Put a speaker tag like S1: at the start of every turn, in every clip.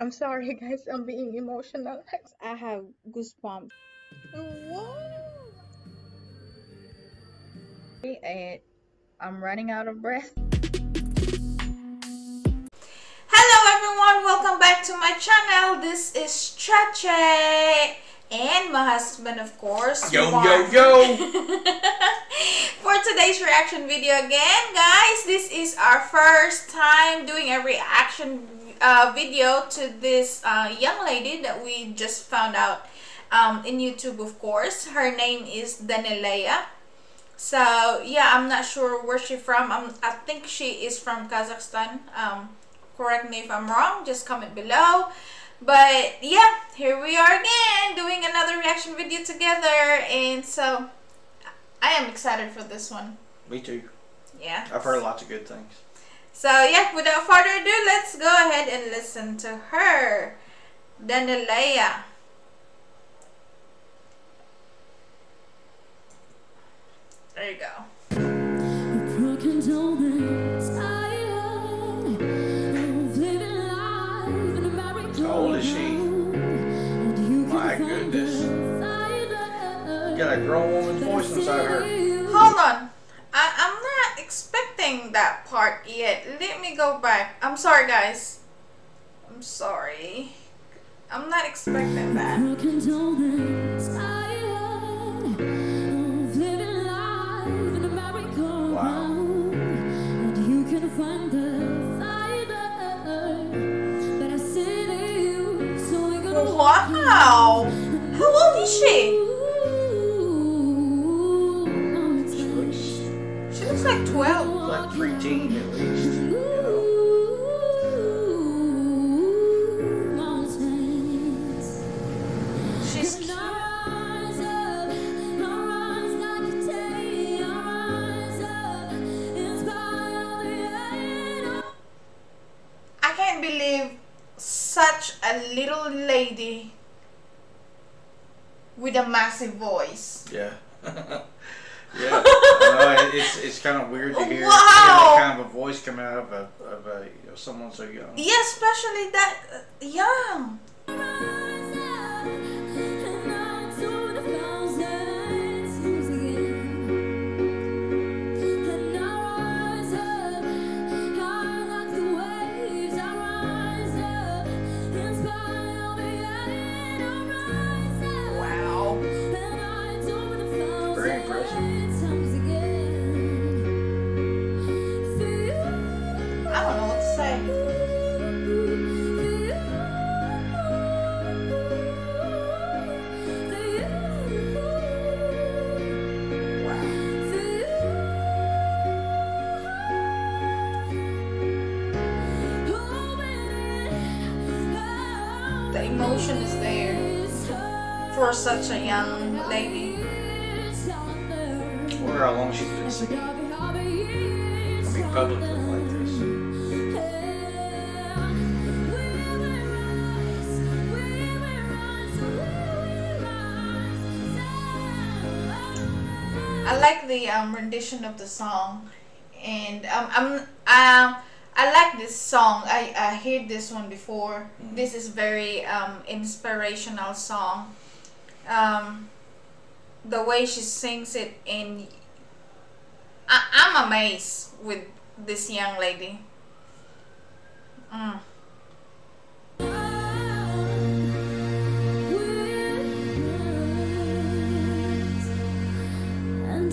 S1: I'm sorry, guys. I'm being emotional.
S2: I have goosebumps.
S1: And I'm running out of breath.
S3: Hello everyone, welcome back to my channel. This is Cha Che and my husband of course.
S4: Yo,
S3: Mark.
S4: yo, yo!
S3: For today's reaction video again, guys, this is our first time doing a reaction uh, video to this uh, young lady that we just found out um, in YouTube, of course. Her name is Daneliya. So yeah, I'm not sure where she's from. I'm, I think she is from Kazakhstan. Um, correct me if I'm wrong. Just comment below. But yeah, here we are again doing another reaction video together, and so I am excited for this one.
S4: Me too.
S3: Yeah.
S4: I've heard lots of good things.
S3: So yeah, without further ado, let's go ahead and listen to her, Daneliya. There you go.
S5: Broken moments tired of living life in America.
S4: How old is she?
S5: You can
S4: My
S5: find
S4: goodness.
S5: a fighter.
S4: Got a grown woman's voice inside her.
S5: say you-
S3: Hold on. I, I'm not expecting that part yet. Let me go back. I'm sorry, guys. I'm sorry. I'm not expecting that.
S5: Broken moments tired of living life in America.
S4: Wow.
S5: And you can find the. But I say to so we're gonna walk
S3: Wow. How old is she?
S4: She looks
S3: She looks like 12.
S4: Like preteen at least. You know.
S3: I can't believe such a little lady with a massive voice.
S4: Yeah. yeah. It's it's kind of weird to hear,
S3: Wow.
S4: kind of a voice coming out of a of a you know, someone so young.
S3: Yeah, especially that uh, young. Emotion is there for such a young lady.
S4: I wonder how long she's been singing. I mean, publicly like this.
S3: I like the um, rendition of the song, and um, I'm um, I like this song. I I heard this one before. This is very um, inspirational song. Um, the way she sings it, and I, I'm amazed with this young lady. Mm.
S5: And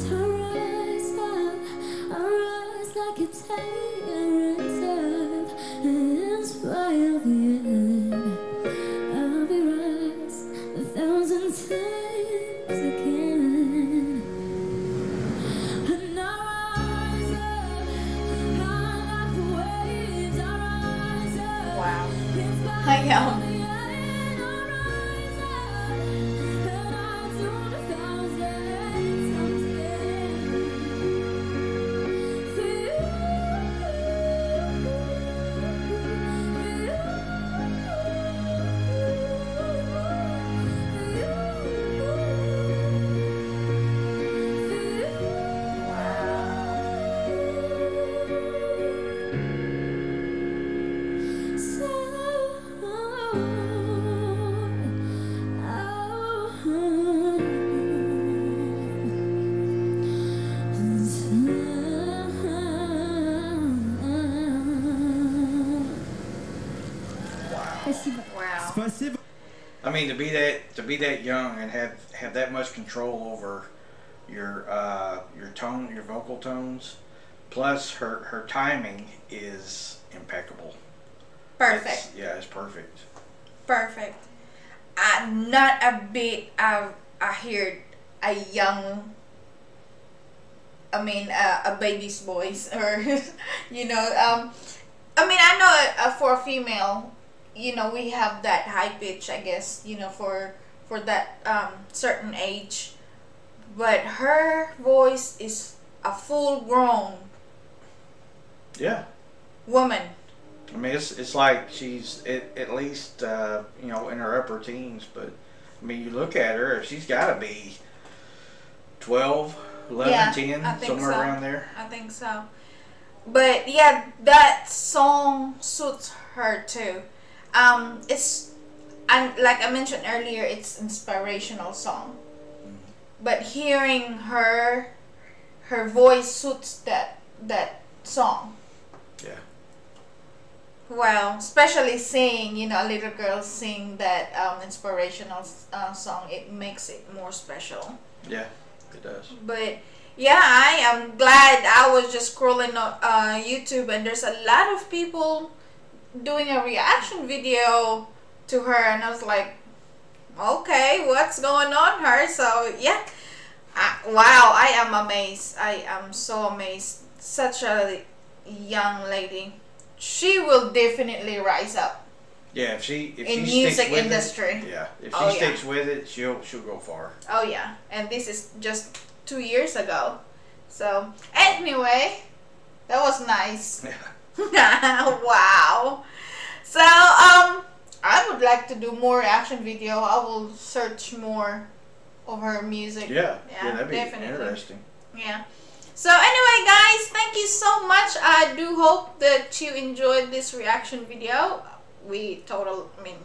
S5: offensive. I
S4: mean, to be that to be that young and have have that much control over your uh, your tone, your vocal tones, plus her her timing is impeccable.
S3: Perfect.
S4: It's, yeah, it's perfect.
S3: Perfect. I not a bit. I I heard a young. I mean, uh, a baby's voice, or you know, um, I mean, I know uh, for a female you know, we have that high pitch, I guess, you know, for for that um, certain age, but her voice is a full grown
S4: Yeah.
S3: woman.
S4: I mean, it's it's like she's at, at least uh, you know in her upper teens, but I mean, you look at her, she's got to be 12, 11,
S3: Yeah,
S4: 10, somewhere
S3: so.
S4: around there.
S3: I think so. But yeah, that song suits her too. Um, it's and like I mentioned earlier, it's inspirational song. But hearing her, her voice suits that that song.
S4: Yeah.
S3: Well, especially seeing you know, a little girl sing that um, inspirational uh, song, it makes it more special.
S4: Yeah, it does.
S3: But yeah, I am glad I was just scrolling on uh, YouTube and there's a lot of people doing a reaction video to her, and I was like, okay, what's going on her? So yeah, I, wow, I am amazed. I am so amazed. Such a young lady. She will definitely rise up.
S4: Yeah, if she if
S3: In
S4: she
S3: music industry.
S4: It, yeah, if she
S3: Oh, yeah.
S4: sticks with it, she'll she'll go far.
S3: Oh yeah, and this is just two years ago. So anyway, that was nice. wow. So um, I would like to do more reaction video. I will search more of her music.
S4: Yeah,
S3: Yeah,
S4: yeah, that'd be
S3: definitely.
S4: interesting.
S3: Yeah. So anyway, guys, thank you so much. I do hope that you enjoyed this reaction video. We total, I mean,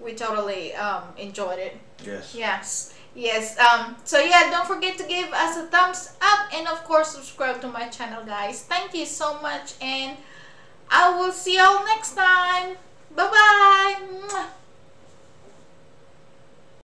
S3: we totally um, enjoyed it.
S4: Yes.
S3: Yes. Yes. Um. So yeah, don't forget to give us a thumbs up and of course subscribe to my channel, guys. Thank you so much, and I will see y'all next time. Bye bye.